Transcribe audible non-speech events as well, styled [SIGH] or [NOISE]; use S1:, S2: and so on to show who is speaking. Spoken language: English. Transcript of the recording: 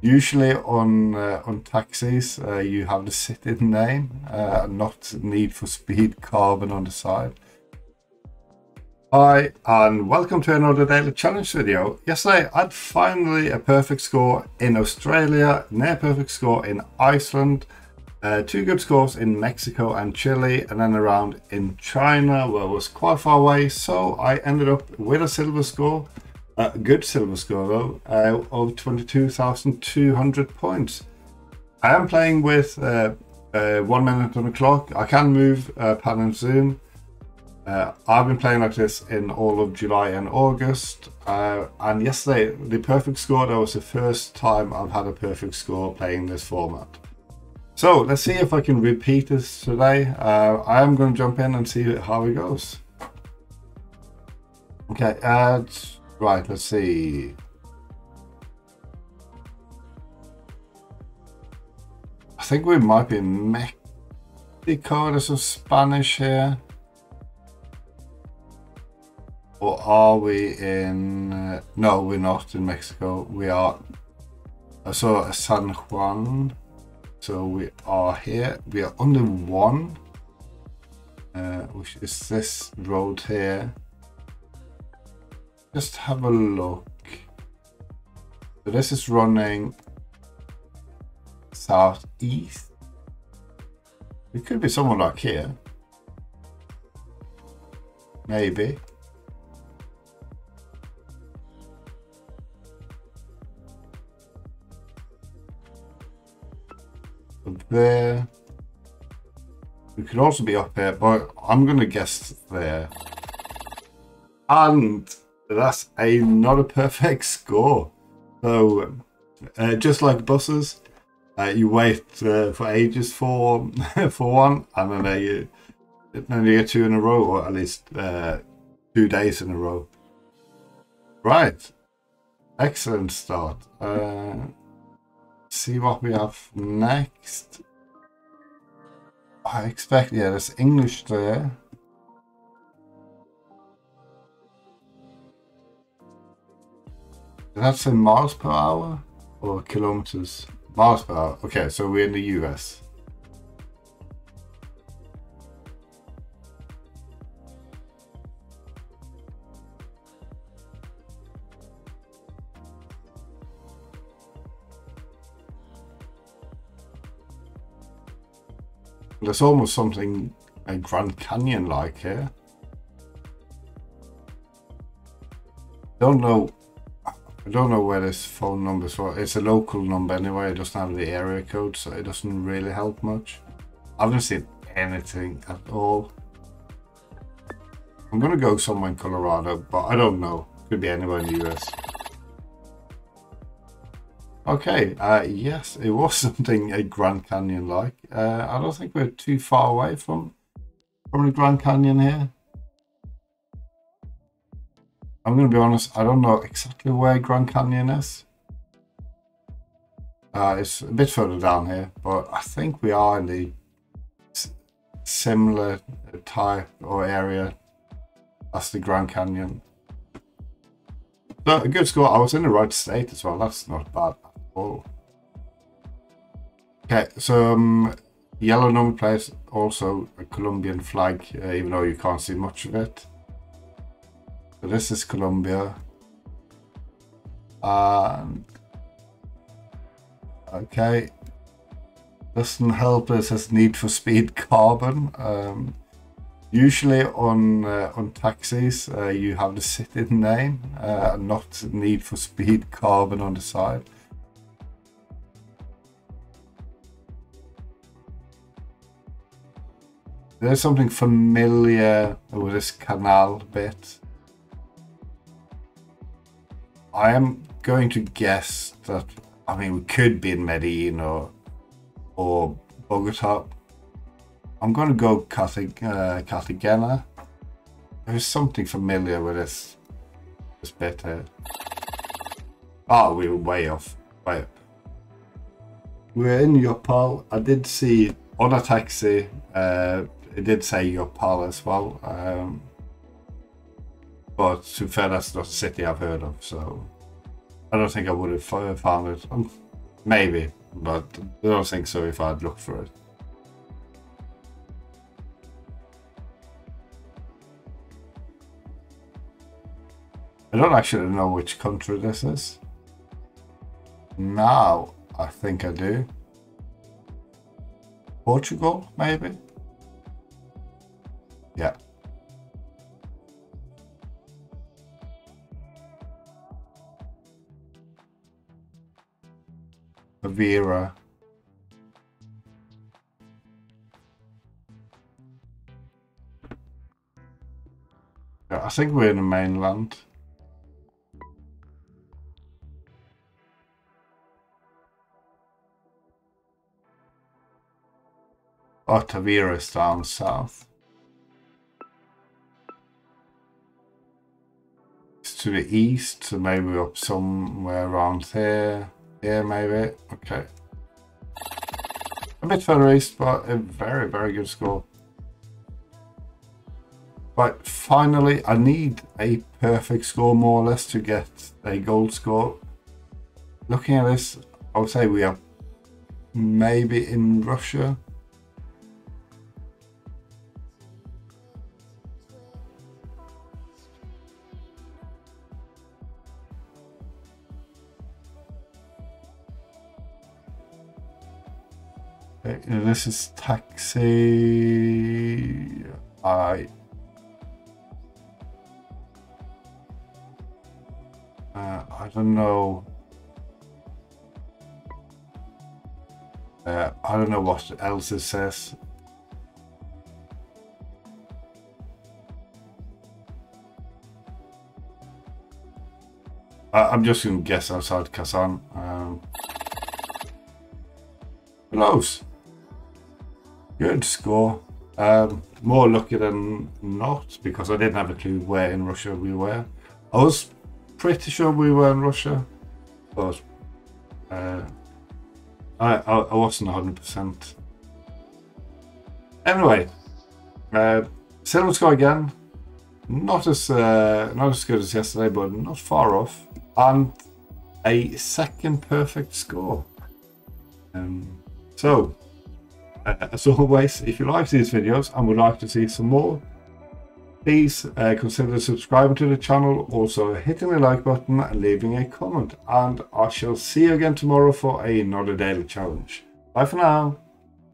S1: Usually on uh, on taxis, uh, you have the city name, uh, not Need for Speed Carbon on the side. Hi, and welcome to another daily challenge video. Yesterday, I'd finally a perfect score in Australia, near perfect score in Iceland, uh, two good scores in Mexico and Chile, and then around in China, where I was quite far away. So I ended up with a silver score a good silver score though, uh, of 22,200 points. I am playing with uh, uh, one minute on the clock. I can move uh, pan and zoom. Uh, I've been playing like this in all of July and August. Uh, and yesterday, the perfect score, that was the first time I've had a perfect score playing this format. So let's see if I can repeat this today. Uh, I am going to jump in and see how it goes. Okay, add Right, let's see. I think we might be Mexico. There's some Spanish here. Or are we in... Uh, no, we're not in Mexico. We are... I saw San Juan. So we are here. We are on the one. Uh, which is this road here just have a look. So this is running southeast. It could be somewhere like here. Maybe. there. We could also be up here, but I'm going to guess there. And that's a not a perfect [LAUGHS] score. So, uh, just like buses, uh, you wait uh, for ages for [LAUGHS] for one, and then uh, you then you get two in a row, or at least uh, two days in a row. Right, excellent start. Uh, see what we have next. I expect yeah, there's English there. That's in miles per hour or kilometers? Miles per hour. Okay, so we're in the US. There's almost something a Grand Canyon like here. Don't know I don't know where this phone number is for. It's a local number anyway. It doesn't have the area code, so it doesn't really help much. I haven't seen anything at all. I'm gonna go somewhere in Colorado, but I don't know. Could be anywhere in the US. Okay, uh, yes, it was [LAUGHS] something a Grand Canyon like. Uh, I don't think we're too far away from from the Grand Canyon here. I'm going to be honest, I don't know exactly where Grand Canyon is. Uh, it's a bit further down here, but I think we are in the similar type or area as the Grand Canyon. So a good score. I was in the right state as well. That's not bad at all. Okay, so um, yellow number plate also a Colombian flag, uh, even though you can't see much of it. This is Colombia. And okay. Doesn't help us says need for speed carbon. Um, usually on uh, on taxis uh, you have the city name, uh, not need for speed carbon on the side. There's something familiar with this canal bit. I am going to guess that, I mean, we could be in Medellin or, or Bogota. I'm going to go Cartag uh, Cartagena. There's something familiar with this, bit here. Oh, we were way off. We're in Yopal. I did see on a taxi, uh, it did say Yopal as well. Um, but to be fair, that's not a city I've heard of, so I don't think I would have found it. Um, Maybe, but I don't think so if I'd look for it. I don't actually know which country this is. Now, I think I do. Portugal, maybe? Yeah. Vera. Yeah, I think we're in the mainland. Oh, Tavira is down south. It's to the east, so maybe up somewhere around here. Yeah, maybe. Okay. A bit further east, but a very, very good score. But finally, I need a perfect score more or less to get a gold score. Looking at this, I would say we are maybe in Russia. This is taxi. I. Uh, I don't know. Uh, I don't know what else it says. I'm just going to guess outside Kazan. Um, close. Good score. Um, more lucky than not because I didn't have a clue where in Russia we were. I was pretty sure we were in Russia, but uh, I, I, I wasn't 100%. Anyway, uh, score again. Not as uh, not as good as yesterday, but not far off, and a second perfect score. Um, so uh, as always, if you like these videos and would like to see some more, please uh, consider subscribing to the channel, also hitting the like button and leaving a comment. And I shall see you again tomorrow for another daily challenge. Bye for now.